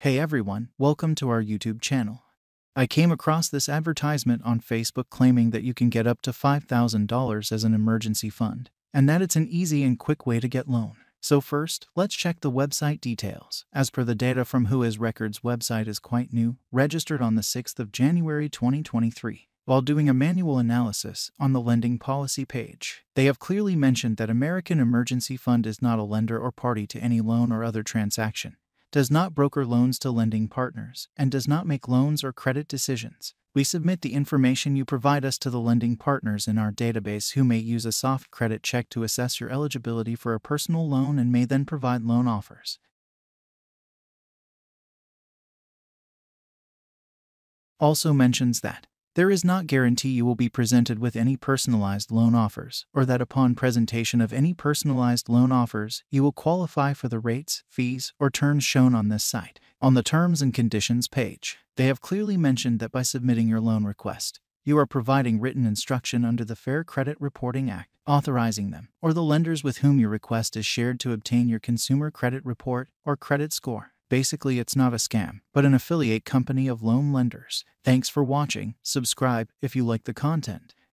Hey everyone, welcome to our YouTube channel. I came across this advertisement on Facebook claiming that you can get up to $5,000 as an emergency fund, and that it's an easy and quick way to get loan. So first, let's check the website details. As per the data from Whois Records website is quite new, registered on the 6th of January 2023. While doing a manual analysis on the lending policy page, they have clearly mentioned that American Emergency Fund is not a lender or party to any loan or other transaction, does not broker loans to lending partners, and does not make loans or credit decisions. We submit the information you provide us to the lending partners in our database who may use a soft credit check to assess your eligibility for a personal loan and may then provide loan offers. Also mentions that there is not guarantee you will be presented with any personalized loan offers, or that upon presentation of any personalized loan offers, you will qualify for the rates, fees, or terms shown on this site. On the Terms and Conditions page, they have clearly mentioned that by submitting your loan request, you are providing written instruction under the Fair Credit Reporting Act, authorizing them, or the lenders with whom your request is shared to obtain your consumer credit report or credit score. Basically, it's not a scam, but an affiliate company of loan lenders. Thanks for watching. Subscribe if you like the content.